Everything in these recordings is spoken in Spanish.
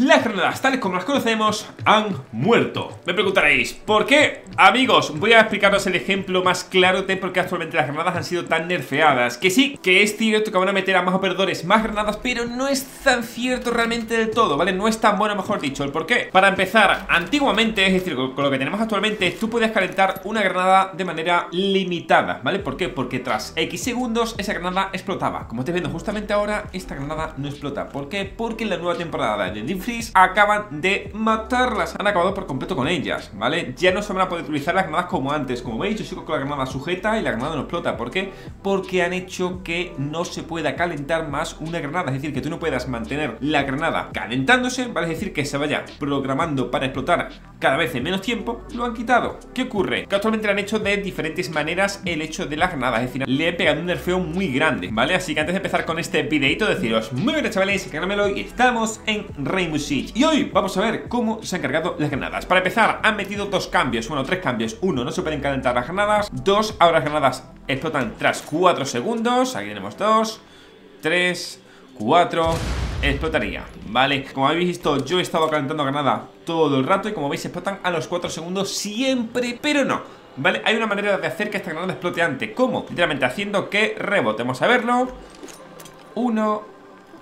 Las granadas, tales como las conocemos, han muerto Me preguntaréis, ¿por qué? Amigos, voy a explicaros el ejemplo más claro de por qué actualmente las granadas han sido tan nerfeadas Que sí, que es cierto que van a meter a más operadores más granadas Pero no es tan cierto realmente del todo, ¿vale? No es tan bueno, mejor dicho, ¿el por qué? Para empezar, antiguamente, es decir, con lo que tenemos actualmente Tú puedes calentar una granada de manera limitada, ¿vale? ¿Por qué? Porque tras X segundos esa granada explotaba Como estáis viendo justamente ahora, esta granada no explota ¿Por qué? Porque en la nueva temporada de Acaban de matarlas Han acabado por completo con ellas, ¿vale? Ya no se van a poder utilizar las granadas como antes Como veis, yo sigo con la granada sujeta y la granada no explota ¿Por qué? Porque han hecho que no se pueda calentar más una granada Es decir, que tú no puedas mantener la granada calentándose ¿Vale? Es decir, que se vaya programando para explotar cada vez en menos tiempo Lo han quitado ¿Qué ocurre? Que actualmente lo han hecho de diferentes maneras el hecho de la granada Es decir, le he pegado un nerfeo muy grande, ¿vale? Así que antes de empezar con este videito deciros Muy bien chavales, que y estamos en Rainbow y hoy vamos a ver cómo se han cargado las granadas. Para empezar, han metido dos cambios, bueno, tres cambios. Uno, no se pueden calentar las granadas. Dos, ahora las granadas explotan tras cuatro segundos. Aquí tenemos dos Tres, cuatro. Explotaría, ¿vale? Como habéis visto, yo he estado calentando granada todo el rato Y como veis, explotan a los cuatro segundos siempre Pero no, ¿vale? Hay una manera de hacer que esta granada explote antes. ¿Cómo? Literalmente haciendo que rebote. Vamos a verlo. Uno,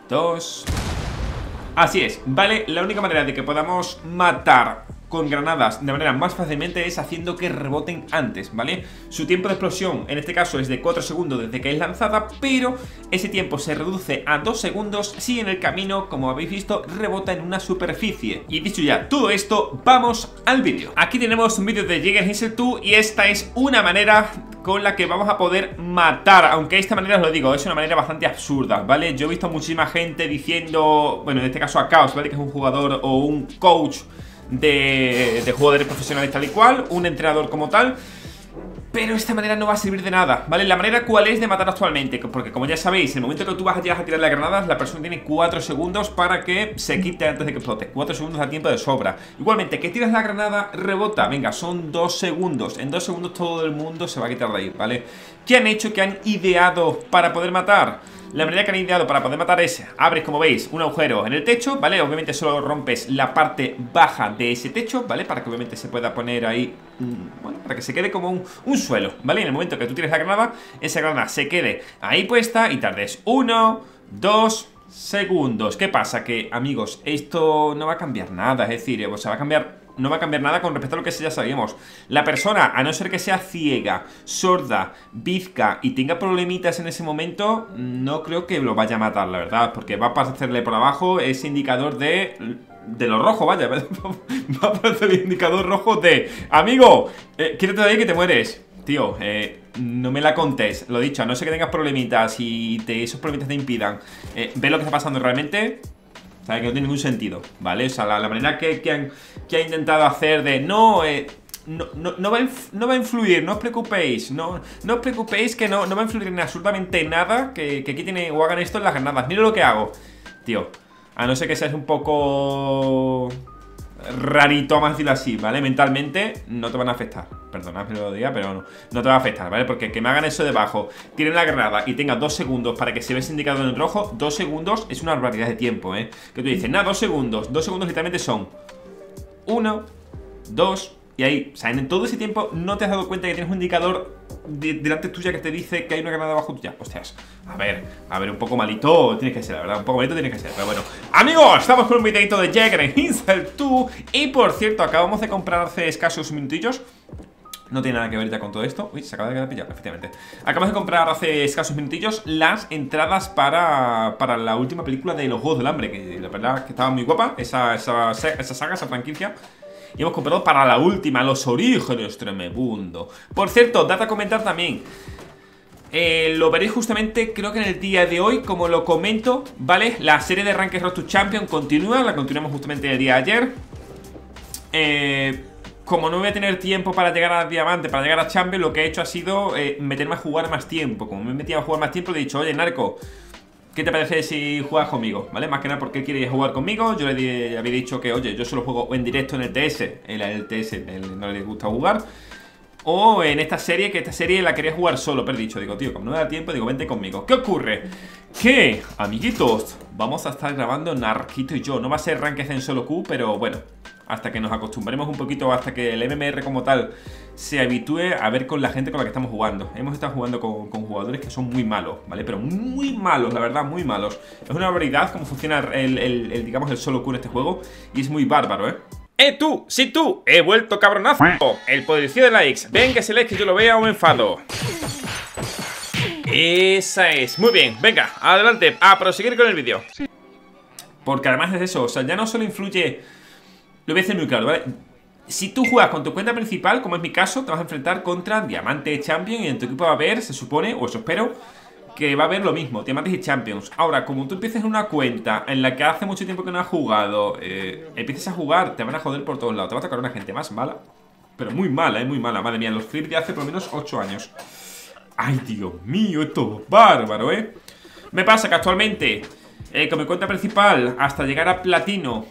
dos Así es, ¿vale? La única manera de que podamos matar con granadas de manera más fácilmente es haciendo que reboten antes, ¿vale? Su tiempo de explosión en este caso es de 4 segundos desde que es lanzada, pero ese tiempo se reduce a 2 segundos si en el camino, como habéis visto, rebota en una superficie. Y dicho ya todo esto, vamos al vídeo. Aquí tenemos un vídeo de Jäger 2 y esta es una manera con la que vamos a poder matar Aunque de esta manera os lo digo, es una manera bastante absurda, ¿vale? Yo he visto muchísima gente diciendo, bueno, en este caso a Chaos, ¿vale? Que es un jugador o un coach de, jugadores profesionales tal y cual, un entrenador como tal pero esta manera no va a servir de nada, ¿vale? La manera cuál es de matar actualmente Porque como ya sabéis, en el momento que tú vas a tirar las granadas La persona tiene 4 segundos para que se quite antes de que explote 4 segundos da tiempo de sobra Igualmente, que tiras la granada, rebota Venga, son 2 segundos En 2 segundos todo el mundo se va a quitar de ahí, ¿vale? ¿Qué han hecho? ¿Qué han ideado para poder matar? La manera que han ideado para poder matar es Abres, como veis, un agujero en el techo, ¿vale? Obviamente solo rompes la parte baja de ese techo, ¿vale? Para que obviamente se pueda poner ahí Bueno, para que se quede como un, suelo, ¿vale? En el momento que tú tires la granada Esa granada se quede ahí puesta y tardes uno, dos segundos ¿Qué pasa? Que, amigos, esto no va a cambiar nada Es decir, o sea, va a cambiar no va a cambiar nada con respecto a lo que ya sabíamos. La persona, a no ser que sea ciega, sorda, bizca y tenga problemitas en ese momento, no creo que lo vaya a matar, la verdad, porque va a pasarle por abajo ese indicador de... De lo rojo, vaya, va a aparecer el indicador rojo de Amigo, eh, quítate de ahí que te mueres Tío, eh, no me la contes Lo dicho, a no ser que tengas problemitas y te, esos problemitas te impidan eh, Ve lo que está pasando realmente sea, que no tiene ningún sentido, ¿vale? O sea, la, manera que, que, han, ha intentado hacer de no, eh, no, no, va a influir, no os preocupéis, no, no os preocupéis que no, no va a influir en absolutamente nada que, que aquí tiene o hagan esto en las granadas. Mira lo que hago, tío. A no ser que seas un poco rarito, más decirlo así, ¿vale? Mentalmente no te van a afectar. Perdonadme lo diga, pero no, no te va a afectar, ¿vale? Porque que me hagan eso debajo, tienen la granada y tenga dos segundos para que se vea ese indicador en rojo, dos segundos es una barbaridad de tiempo, ¿eh? Que tú dices, nada, dos segundos, dos segundos literalmente son uno, dos, y ahí, o sea, en todo ese tiempo no te has dado cuenta que tienes un indicador delante tuya que te dice que hay una granada abajo tuya. Hostias, a ver, a ver, un poco malito tiene que ser, la verdad, un poco malito tiene que ser. Pero bueno, amigos, estamos con un videito de Jagger en Insel 2. Y por cierto, acabamos de comprar hace escasos minutillos no tiene nada que ver ya con todo esto Uy, se acaba de quedar pillado, efectivamente Acabamos de comprar hace escasos minutillos Las entradas para, para la última película de Los Juegos del Hambre Que la verdad que estaba muy guapa Esa, esa, esa saga, esa franquicia y hemos comprado para la última, los orígenes tremebundo. Por cierto, date a comentar también. Eh, lo veréis justamente, creo que en el día de hoy, como lo comento, ¿vale? La serie de Ranked Road to Champion continúa, la continuamos justamente el día de ayer. Eh, como no voy a tener tiempo para llegar a Diamante, para llegar a Champion, lo que he hecho ha sido eh, meterme a jugar más tiempo. Como me he metido a jugar más tiempo, le he dicho, oye, Narco, ¿Qué te parece si juegas conmigo? ¿Vale? Más que nada porque quieres jugar conmigo Yo le había dicho que, oye, yo solo juego en directo en el TS En el TS no le gusta jugar O en esta serie, que esta serie la quería jugar solo, pero dicho, digo, tío, como no me da tiempo, digo, vente conmigo. ¿Qué ocurre? Que, amiguitos, vamos a estar grabando Narquito y yo. No va a ser Ranked en solo Q, pero bueno, hasta que nos acostumbremos un poquito, hasta que el MMR como tal se habitúe a ver con la gente con la que estamos jugando. Hemos estado jugando con, jugadores que son muy malos, ¿vale? Pero muy malos, la verdad, muy malos. Es una barbaridad cómo funciona el, digamos, el solo Q en este juego y es muy bárbaro, ¿eh? ¡Eh, tú! ¡Sí, tú! ¡He vuelto cabronazo! El poderío de likes. Ven que se que yo lo vea o me enfado. Esa es. Muy bien, venga, adelante, a proseguir con el vídeo. Porque además es eso, o sea, ya no solo influye lo voy a decir muy claro, ¿vale? Si tú juegas con tu cuenta principal, como es mi caso, te vas a enfrentar contra Diamante Champion y en tu equipo va a haber, se supone, o eso espero, que va a haber lo mismo, Diamantes y Champions. Ahora, como tú empieces una cuenta en la que hace mucho tiempo que no has jugado, eh, empieces a jugar, te van a joder por todos lados, te va a tocar una gente más mala, pero muy mala, eh, muy mala, madre mía, los clips de hace por lo menos 8 años. Ay, Dios mío, esto es bárbaro, ¿eh? Me pasa que actualmente, eh, con mi cuenta principal, hasta llegar a platino,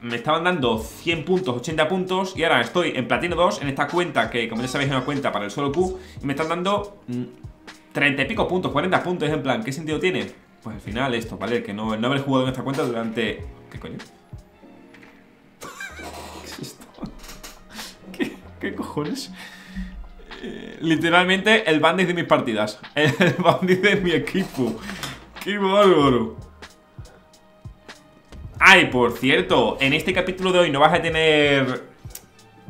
me estaban dando 100 puntos, 80 puntos Y ahora estoy en Platino 2 en esta cuenta Que como ya sabéis es una cuenta para el solo Q Y me están dando 30 mm, y pico puntos, 40 puntos En plan, ¿qué sentido tiene? Pues al final esto, ¿vale? Que no, no haber jugado en esta cuenta durante... ¿Qué coño? ¿Qué es esto? ¿Qué, cojones? Eh, literalmente el bandit de mis partidas El bandit de mi equipo ¡Qué bárbaro! Ay, por cierto, en este capítulo de hoy no vas a tener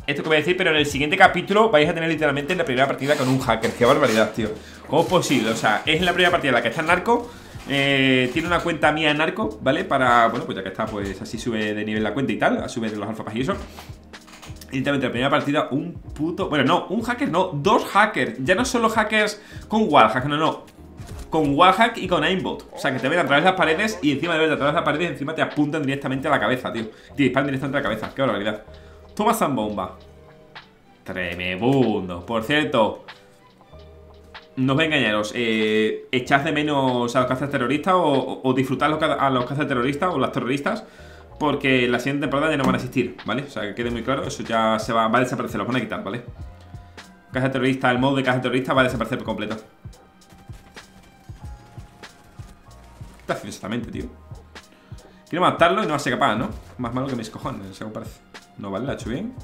esto que voy a decir, pero en el siguiente capítulo vais a tener literalmente la primera partida con un hacker. Qué barbaridad, tío. ¿Cómo es posible? O sea, es la primera partida la que está en narco. Eh, tiene una cuenta mía en narco, ¿vale? Para, bueno, pues ya que está, pues así sube de nivel la cuenta y tal, sube de los alfapas y eso. Literalmente la primera partida, un puto. Bueno, no, un hacker, no, dos hackers. Ya no solo hackers con wallhack, no, no con wallhack y con aimbot. O sea, que te ven a través de las paredes y encima de ver a través de las paredes encima te apuntan directamente a la cabeza, tío. Te disparan directamente a la cabeza. Qué barbaridad. Toma bomba. Tremebundo. Por cierto, no os voy a engañaros. Eh, echad de menos a los cazas terroristas o, o disfrutad a los cazas terroristas o las terroristas. Porque la siguiente temporada ya no van a existir, ¿vale? O sea, que quede muy claro, eso ya se va, va a desaparecer, los van a quitar, ¿vale? Caja terrorista, el modo de caja terrorista va a desaparecer por completo. ¿Qué hace exactamente, tío? Quiero matarlo y no va a ser capaz, ¿no? Más malo que mis cojones, según parece No, vale, la he hecho bien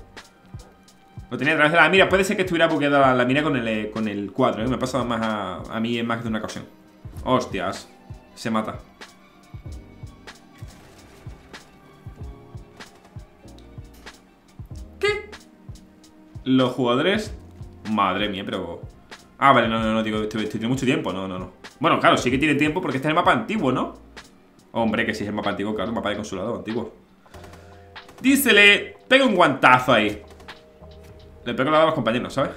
Lo tenía a través de la mira Puede ser que estuviera bugueada la, mira con el, eh, con el 4, ¿eh? Me ha pasado más a, mí en más de una ocasión Hostias Se mata ¿Qué? Los jugadores Madre mía, pero... Ah, vale, no, no, no, digo, estoy, estoy, mucho tiempo No, no, no bueno, claro, sí que tiene tiempo porque este es el mapa antiguo, ¿no? Hombre, que sí es el mapa antiguo, claro, el mapa de consulado antiguo Dísele, pega un guantazo ahí Le pego la a los compañeros, ¿sabes?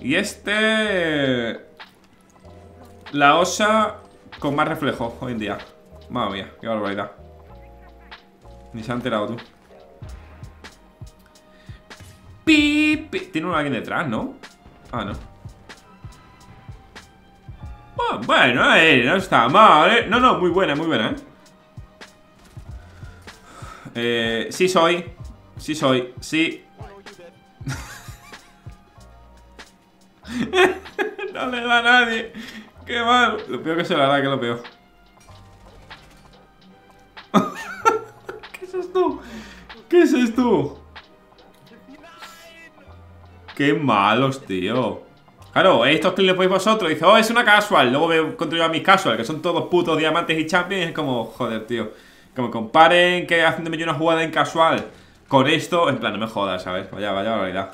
Y este... La osa con más reflejo hoy en día Madre mía, qué barbaridad Ni se ha enterado tú pi. Tiene uno alguien detrás, ¿no? Ah, no bueno, eh, no está mal, eh. No, no, muy buena, muy buena, eh. Eh, sí soy. Sí soy, sí. no le da a nadie. Qué mal. Lo peor que se le da, que lo peor. ¿Qué es esto? ¿Qué es esto? Qué malos, tío. Claro, estos que le podéis vosotros, dice, oh, es una casual. Luego veo a mis casual, que son todos putos diamantes y champions. Y es como, joder, tío. Como comparen que haciéndome yo una jugada en casual con esto, en plan, no me jodas, ¿sabes? Vaya, vaya realidad.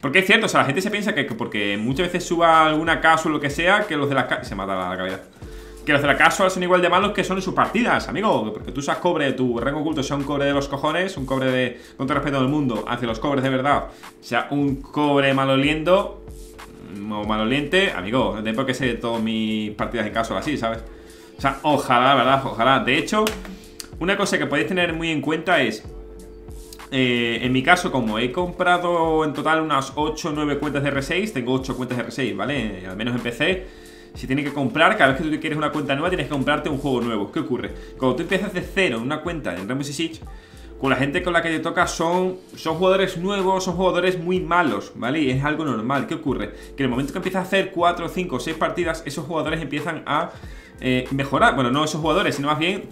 Porque es cierto, o sea, la gente se piensa que, porque muchas veces suba alguna casual o lo que sea, que los de la se mata la cabeza. Que los de la casual son igual de malos que son en sus partidas, amigo. Porque tú seas cobre, tu rango oculto sea un cobre de los cojones, un cobre de. con todo respeto del mundo, hacia los cobres de verdad, sea un cobre maloliendo, o maloliente, amigo, no tengo por qué ser todas mis partidas en caso así, ¿sabes? O sea, ojalá, ¿verdad? Ojalá. De hecho, una cosa que podéis tener muy en cuenta es... Eh, en mi caso, como he comprado en total unas 8 o 9 cuentas de R6, tengo 8 cuentas de R6, ¿vale? Al menos en PC. Si tienes que comprar, cada vez que tú quieres una cuenta nueva, tienes que comprarte un juego nuevo. ¿Qué ocurre? Cuando tú empiezas de cero en una cuenta en Rainbow Six con la gente con la que te toca son, son jugadores nuevos, son jugadores muy malos, ¿vale? Y es algo normal. ¿Qué ocurre? Que en el momento que empiezas a hacer 4, 5, 6 partidas, esos jugadores empiezan a eh, mejorar. Bueno, no esos jugadores, sino más bien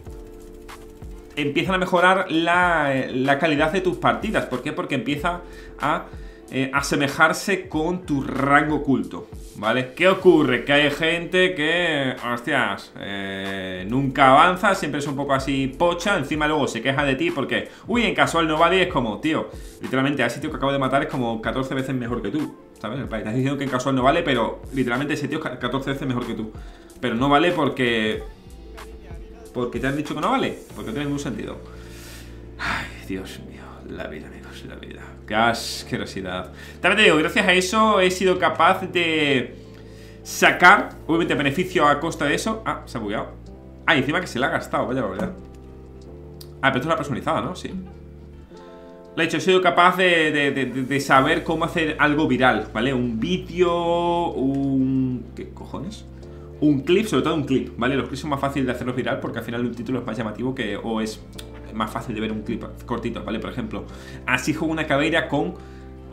empiezan a mejorar la, la calidad de tus partidas. ¿Por qué? Porque empieza a eh, asemejarse con tu rango oculto, ¿vale? ¿Qué ocurre? Que hay gente que, hostias, eh, nunca avanza, siempre es un poco así pocha, encima luego se queja de ti porque, uy, en casual no vale, es como, tío, literalmente a ese tío que acabo de matar es como 14 veces mejor que tú, ¿sabes? Estás diciendo que en casual no vale, pero literalmente ese tío es 14 veces mejor que tú. Pero no vale porque... Porque te han dicho que no vale, porque no tiene ningún sentido. Ay, Dios mío, la vida, amigos, la vida. Qué asquerosidad. También te digo, gracias a eso he sido capaz de sacar, obviamente, beneficio a costa de eso. Ah, se ha bugueado. Ah, encima que se la ha gastado, vaya verdad. Ah, pero esto es la personalizada, ¿no? Sí. De hecho, he sido capaz de, saber cómo hacer algo viral, ¿vale? Un vídeo, un... ¿Qué cojones? Un clip, sobre todo un clip, ¿vale? Los clips son más fáciles de hacerlos viral porque al final un título es más llamativo que... o es más fácil de ver un clip cortito, ¿vale? Por ejemplo, así juego una cabeira con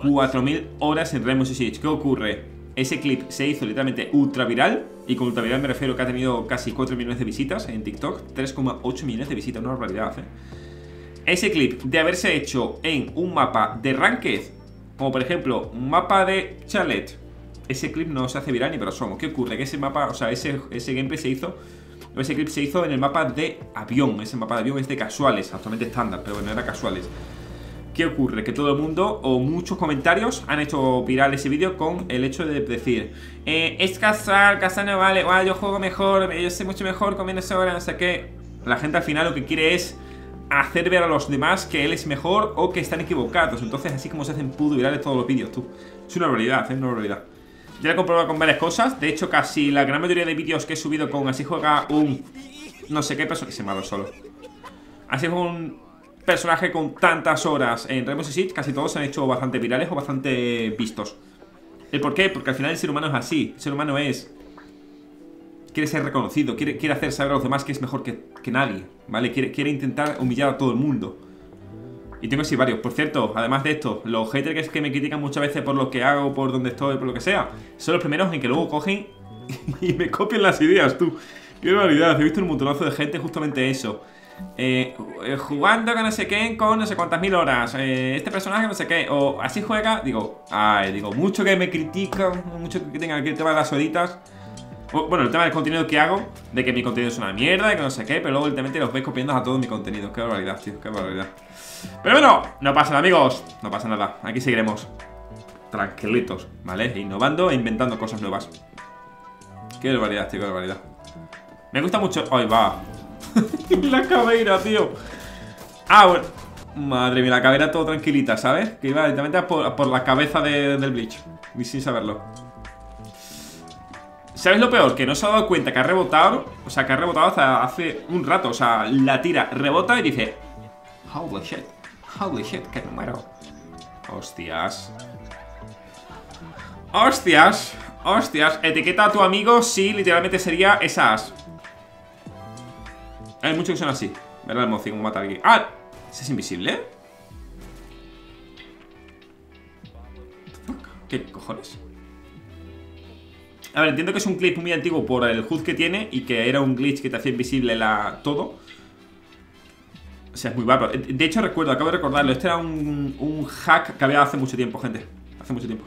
4000 horas en Rainbow Six. ¿Qué ocurre? Ese clip se hizo literalmente ultra viral. Y con ultra viral me refiero que ha tenido casi 4 millones de visitas en TikTok. 3,8 millones de visitas, una barbaridad, ¿eh? Ese clip de haberse hecho en un mapa de Ranked, como por ejemplo un mapa de Chalet, ese clip no se hace viral ni pero somos. ¿Qué ocurre? Que ese mapa, o sea, ese, ese gameplay se hizo ese clip se hizo en el mapa de avión. Ese mapa de avión es de casuales, actualmente estándar, pero bueno, era casuales. ¿Qué ocurre? Que todo el mundo o muchos comentarios han hecho viral ese vídeo con el hecho de decir eh, Es casual, casual no vale, yo juego mejor, yo sé mucho mejor con menos horas, no sé qué La gente al final lo que quiere es hacer ver a los demás que él es mejor o que están equivocados Entonces así como se hacen pudo virales todos los vídeos, tú Es una realidad, es una realidad ya he comprobado con varias cosas. De hecho, casi la gran mayoría de vídeos que he subido con así juega un... No sé qué personaje... Se me solo. Así es un personaje con tantas horas en Rainbow Six, casi todos se han hecho bastante virales o bastante vistos. ¿El por qué? Porque al final el ser humano es así. El ser humano es... Quiere ser reconocido, quiere, quiere hacer saber a los demás que es mejor que, que nadie, ¿vale? Quiere, quiere intentar humillar a todo el mundo. Y tengo así varios. Por cierto, además de esto, los haters que me critican muchas veces por lo que hago, por donde estoy, por lo que sea, son los primeros en que luego cogen y me copian las ideas, tú. Qué barbaridad. He visto un montonazo de gente justamente eso. Eh, eh, jugando con no sé qué, con no sé cuántas mil horas. Eh, este personaje no sé qué. O así juega. Digo, ay, digo, mucho que me critican, mucho que tengan que de las horitas. Bueno, el tema del contenido que hago, de que mi contenido es una mierda, y que no sé qué, pero luego últimamente los veis copiando a todo mi contenido. Qué barbaridad, tío, qué barbaridad. Pero bueno, no pasa nada, amigos. No pasa nada. Aquí seguiremos tranquilitos, ¿vale? Innovando e inventando cosas nuevas. Qué barbaridad, tío, qué barbaridad. Me gusta mucho... ¡Ay, va! la caveira, tío. Ah, bueno. Madre mía, la caveira todo tranquilita, ¿sabes? Que iba directamente por, por la cabeza del Bleach. Y sin saberlo. ¿Sabes lo peor? Que no se ha dado cuenta que ha rebotado. O sea, que ha rebotado hace un rato. O sea, la tira, rebota y dice... Holy shit. Holy shit, que me muero. Hostias. Hostias. Hostias. Etiqueta a tu amigo si literalmente sería esas. Hay muchos que son así. Verá el mozi como mata aquí. ¡Ah! ¿Ese es invisible? ¿Qué cojones? A ver, entiendo que es un clip muy antiguo por el HUD que tiene y que era un glitch que te hacía invisible la todo. O sea, es muy bárbaro. De hecho, recuerdo, acabo de recordarlo. Este era un, un hack que había hace mucho tiempo, gente. Hace mucho tiempo.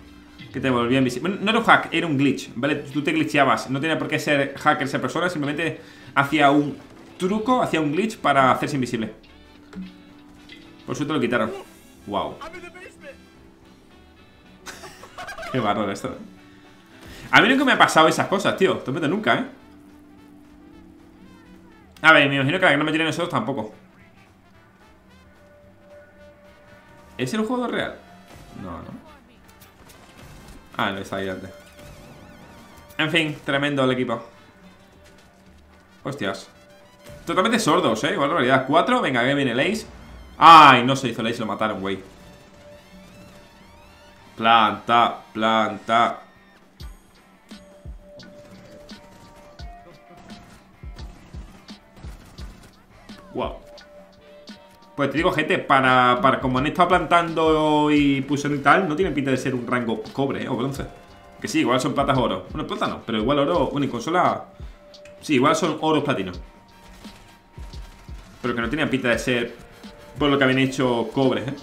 Que te volvía invisible. Bueno, no era un hack, era un glitch, ¿vale? Tú te glitcheabas. No tenía por qué ser hacker esa persona, simplemente hacía un truco, hacía un glitch para hacerse invisible. Por suerte lo quitaron. Wow. Qué bárbaro esto. A mí nunca me ha pasado esas cosas, tío. Te nunca, ¿eh? A ver, me imagino que la que no me nosotros tampoco. ¿Es el juego real? No, no. Ah, no, está ahí antes. En fin, tremendo el equipo. Hostias. Totalmente sordos, eh. Igual realidad. Cuatro, venga, que viene el Ace. Ay, no se hizo el Ace, lo mataron, güey. Planta, planta. Pues te digo, gente, para, para como han estado plantando y pulsando y tal, no tienen pinta de ser un rango cobre ¿eh? o bronce. Que sí, igual son platas oro. Bueno, plata no, pero igual oro. Bueno, y consola. Sí, igual son oro platino. Pero que no tenían pinta de ser por lo que habían hecho cobre, ¿eh?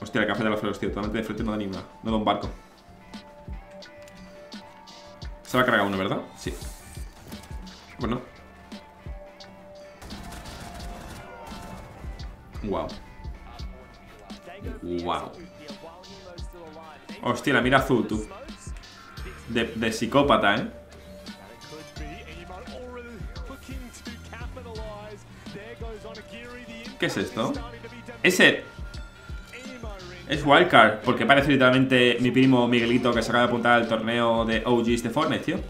Hostia, el café de los feros, tío. Totalmente de frente no da ni una. No da un barco. Se va a cargar uno, ¿verdad? Sí. Bueno. Wow. Wow. Hostia, la mira azul, tú. De, psicópata, ¿eh? ¿Qué es esto? Ese es Wildcard, porque parece literalmente mi primo Miguelito que se acaba de apuntar al torneo de OGs de Fortnite, tío.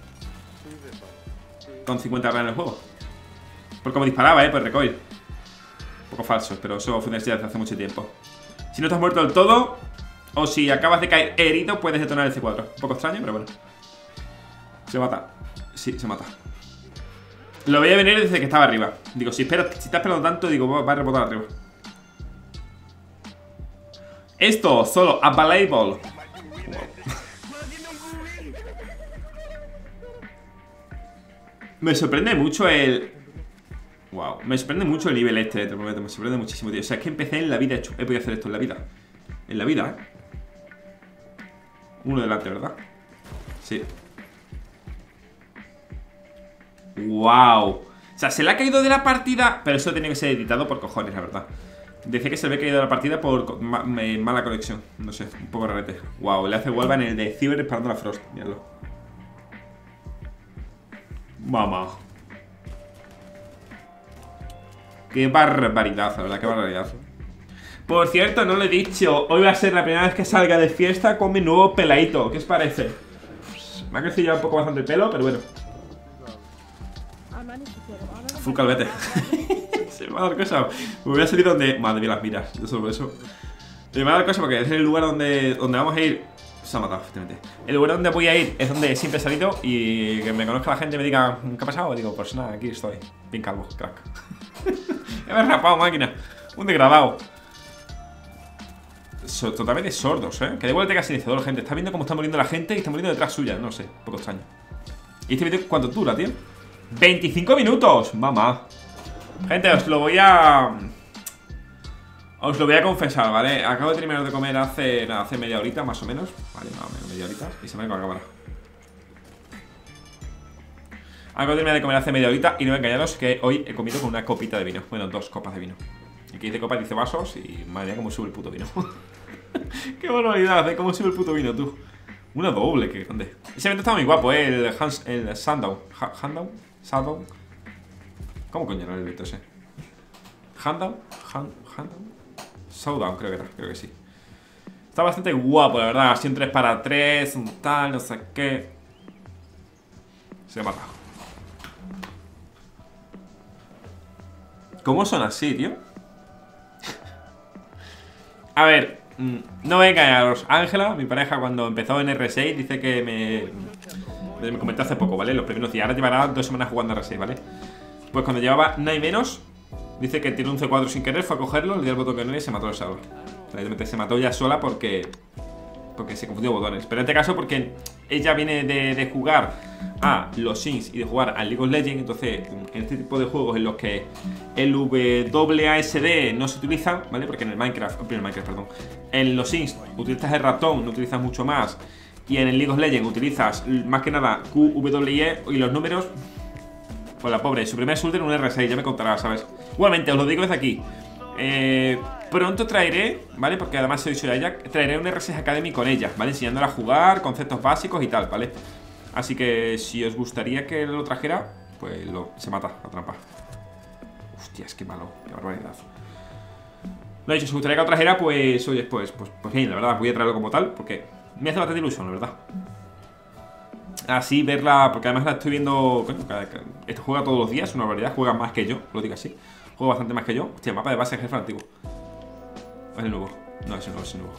Con 50 horas en el juego. Por como disparaba, eh, por recoil. Poco falso, pero eso funciona desde hace mucho tiempo. Si no has muerto del todo, o si acabas de caer herido, puedes detonar el C4. Un poco extraño, pero bueno. Se mata. Sí, se mata. Lo veía venir desde que estaba arriba. Digo, si, espera, si estás esperando tanto, digo, va a rebotar arriba. Esto, solo available. Me sorprende mucho el... Wow, me sorprende mucho el nivel este, te prometo, me sorprende muchísimo. O sea, es que empecé en la vida, hecho, he podido hacer esto en la vida. En la vida, ¿eh? Uno delante, ¿verdad? Sí. Wow. O sea, se le ha caído de la partida, pero eso tiene que ser editado por cojones, la verdad. Decía que se le había caído de la partida por mala conexión. No sé, un poco rarete. Wow, le hace vuelva en el de Cyber disparando la Frost. Míralo. Mamá. Qué barbaridad, la verdad, qué barbaridad. Por cierto, no lo he dicho. Hoy va a ser la primera vez que salga de fiesta con mi nuevo peladito. ¿Qué os parece? Me ha crecido ya un poco bastante el pelo, pero bueno. Full calvete. Se me va a dar cosa. Me voy a salir donde. Madre mía, las miras. Yo solo por eso. Me va a dar cosa porque es el lugar donde, donde vamos a ir. Se ha matado, efectivamente. El lugar donde voy a ir es donde siempre he salido y que me conozca la gente y me diga, ¿qué ha pasado? Y digo, pues nada, aquí estoy. Bien calvo, crack. me he rapado, máquina. Un degradado. totalmente sordos, ¿eh? Que de vuelta casi iniciador, gente. Está viendo cómo está muriendo la gente y está muriendo detrás suya. No sé, poco extraño. ¿Y este vídeo cuánto dura, tío? 25 minutos, mamá Gente, os lo voy a... Os lo voy a confesar, ¿vale? Acabo de terminar de comer hace, hace media horita, más o menos Vale, más o menos media horita Y se me va a acabar Acabo de terminar de comer hace media horita Y no engañaros que hoy he comido con una copita de vino Bueno, dos copas de vino Aquí dice copas, dice vasos Y madre mía, cómo sube el puto vino Qué barbaridad, ¿eh? Cómo sube el puto vino, tú Una doble, qué grande Ese evento está muy guapo, ¿eh? El, Hans, el Sundown ¿Sundown? ¿Cómo coño era el evento ese? ¿Handown? Hand, ¿Handown? Showdown creo que era, creo que sí Está bastante guapo, la verdad Así un 3 para 3, un tal, no sé qué Se mata ¿Cómo son así, tío? A ver, mm, no a engañaros Ángela, mi pareja, cuando empezó en R6 Dice que me... Me comentó hace poco, ¿vale? Los primeros días, ahora llevará dos semanas jugando R6, ¿vale? Pues cuando llevaba nada y menos, dice que tiene un C4 sin querer, fue a cogerlo, le dio el botón que no y se mató el salvo. Se mató ya sola porque porque se confundió botones. Pero en este caso porque ella viene de, jugar a los Sims y de jugar al League of Legends. Entonces, en este tipo de juegos en los que el WASD no se utiliza, ¿vale? Porque en el Minecraft, en el Minecraft, perdón, en los Sims utilizas el ratón, no utilizas mucho más. Y en el League of Legends utilizas más que nada QWE y los números pues la pobre, su primer en un R6, ya me contará, ¿sabes? Igualmente, os lo digo desde aquí. Eh, pronto traeré, ¿vale? Porque además soy ella, traeré un R6 Academy con ella, ¿vale? Enseñándola a jugar, conceptos básicos y tal, ¿vale? Así que si os gustaría que lo trajera, pues lo, se mata la trampa. Hostia, es que malo, qué barbaridad. Lo he dicho, si os gustaría que lo trajera, pues, oye, pues, pues, pues bien, la verdad, voy a traerlo como tal, porque me hace bastante ilusión, la verdad así verla, porque además la estoy viendo, esto juega todos los días, una barbaridad, juega más que yo, lo digo así, Juego bastante más que yo. Hostia, mapa de base jefe antiguo. Es el nuevo. No, es el nuevo, es el nuevo.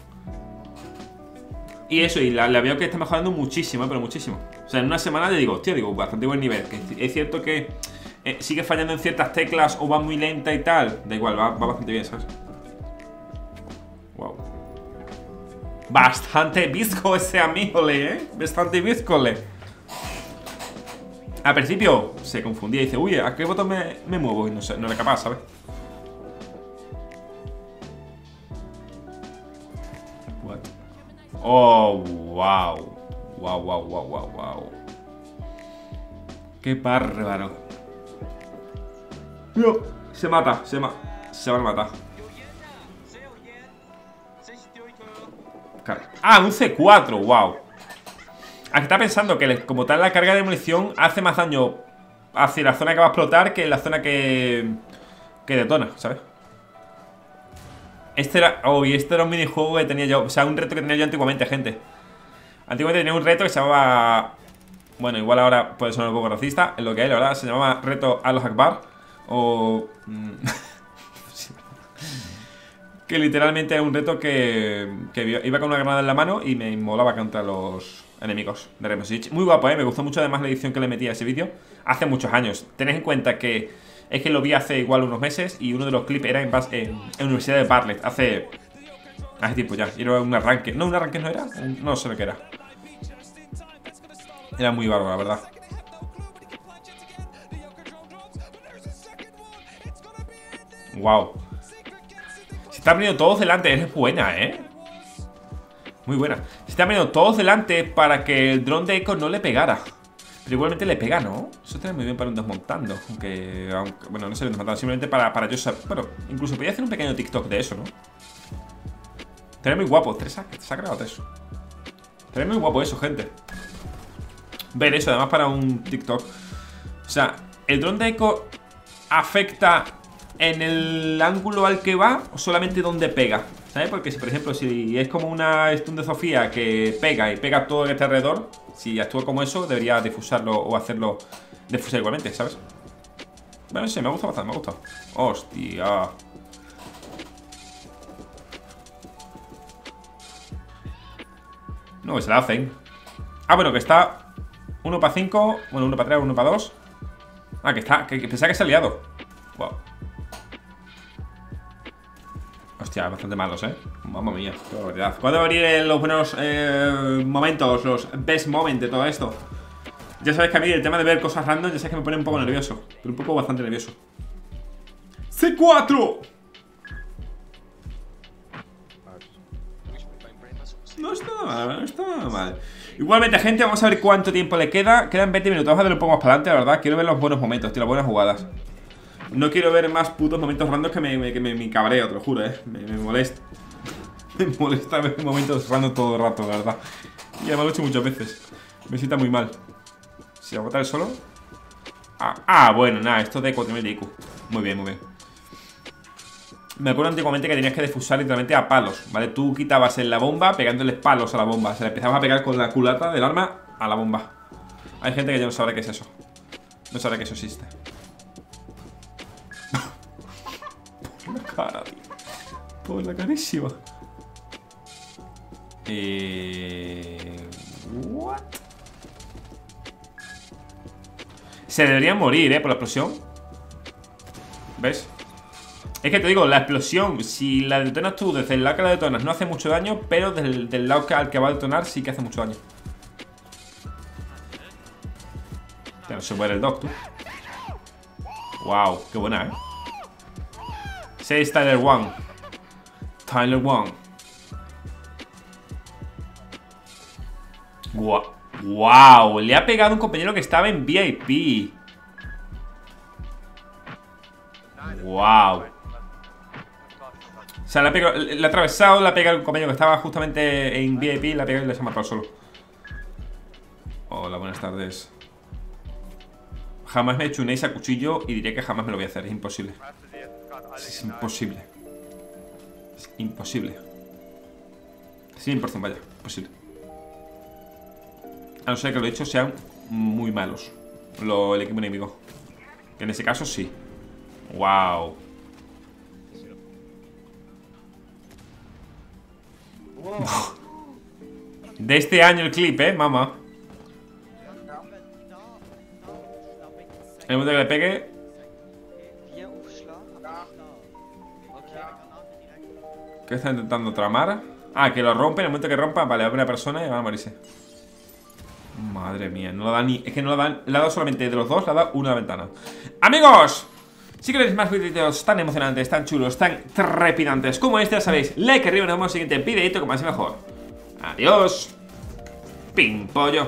Y eso, y la, veo que está mejorando muchísimo, eh, pero muchísimo. O sea, en una semana le digo, hostia, digo, bastante buen nivel. Que es cierto que eh, sigue fallando en ciertas teclas o va muy lenta y tal. Da igual, va, bastante bien, ¿sabes? Wow. Bastante bizco ese amigo, ¿eh? Bastante bizcole. Al principio se confundía y dice Uy, ¿a qué botón me, me muevo? Y no, no era capaz, ¿sabes? Oh, wow. Wow, wow, wow, wow, wow. Qué bárbaro. Se mata, se, ma se van a matar. Ah, un C4, wow está pensando que como tal la carga de munición hace más daño hacia la zona que va a explotar que la zona que, que detona, ¿sabes? Este era... Oh, y este era un minijuego que tenía yo O sea, un reto que tenía yo antiguamente, gente Antiguamente tenía un reto que se llamaba... Bueno, igual ahora puede sonar un poco racista En lo que hay, la verdad, se llamaba Reto a los Akbar O... Que literalmente es un reto que, iba con una granada en la mano y me inmolaba contra los enemigos de Rainbow Muy guapo, ¿eh? Me gustó mucho además la edición que le metí a ese vídeo hace muchos años. Tened en cuenta que es que lo vi hace igual unos meses y uno de los clips era en, en, en Universidad de Bartlett, hace, hace tiempo ya. Era un arranque. No, un arranque no era, no sé lo que era. Era muy bárbaro, la verdad. Wow. Está poniendo todos delante, es buena, ¿eh? Muy buena Se está poniendo todos delante para que el dron de Echo no le pegara Pero igualmente le pega, ¿no? Eso está muy bien para un desmontando Aunque, bueno, no sé desmontando Simplemente para, para yo saber Bueno, incluso podría hacer un pequeño TikTok de eso, ¿no? Estaría muy guapo ¿Te se ha creado eso Estaría muy guapo eso, gente Ver eso, además para un TikTok O sea, el dron de Echo afecta en el ángulo al que va o solamente donde pega. ¿Sabes? Porque si, por ejemplo, si es como una stun de Sofía que pega y pega todo este alrededor, si actúa como eso, debería difusarlo o hacerlo difusar igualmente, ¿sabes? Bueno, sí, me gusta bastante, me gusta. Hostia. No, que se la hacen. Ah, bueno, que está 1 para 5, bueno, 1 para 3, 1 para 2. Ah, que está, que, que pensaba que se ha liado. Wow. Hostia, bastante malos, ¿eh? Mamma mía, qué barbaridad ¿Cuándo van a venir los buenos eh, momentos, los best moments de todo esto? Ya sabes que a mí el tema de ver cosas random Ya sabes que me pone un poco nervioso Pero un poco bastante nervioso ¡C4! No está mal, no está mal Igualmente, gente, vamos a ver cuánto tiempo le queda Quedan 20 minutos, vamos a darle un poco más para adelante, la verdad Quiero ver los buenos momentos, tío, las buenas jugadas no quiero ver más putos momentos random que me, que me, cabreo, te lo juro, eh. Me, molesta. me molesta ver momentos random todo el rato, la verdad. Y además lo he hecho muchas veces. Me sienta muy mal. ¿Si agotar el solo? Ah, ah, bueno, nada, esto de 4000 de IQ. Muy bien, muy bien. Me acuerdo antiguamente que tenías que defusar literalmente a palos, ¿vale? Tú quitabas en la bomba pegándoles palos a la bomba. O sea, le empezabas a pegar con la culata del arma a la bomba. Hay gente que ya no sabrá qué es eso. No sabrá que eso existe. Cara, Por la carísima. Eh... What? Se deberían morir, ¿eh? Por la explosión. ¿Ves? Es que te digo, la explosión, si la detonas tú desde el lado que la detonas, no hace mucho daño, pero del, del lado al que va a detonar sí que hace mucho daño. Ya no se muere el dog, tú. Wow, qué buena, ¿eh? 6 Tyler One. Tyler One. Wow, le ha pegado un compañero que estaba en VIP. Wow. O sea, le ha, pegado, le ha atravesado, le ha pegado un compañero que estaba justamente en VIP, le ha pegado y le ha matado solo. Hola, buenas tardes. Jamás me he hecho un ace a cuchillo y diré que jamás me lo voy a hacer, es imposible. Es imposible. Es imposible. 100% vaya, posible. A no ser que lo hecho sean muy malos. Lo, el equipo enemigo. Que en ese caso sí. Wow. De este año el clip, eh, mamá. El momento que le pegue ¿Qué está intentando tramar? Ah, que lo rompe, en el momento que rompa, vale, abre una persona y va a morirse. Madre mía, no lo da ni... Es que no lo dan... Solamente de los dos, le ha dado una ventana. ¡Amigos! Si queréis más videos tan emocionantes, tan chulos, tan trepidantes como este, ya sabéis, like arriba, nos vemos en el siguiente videito, como y mejor. Adiós. Pin pollo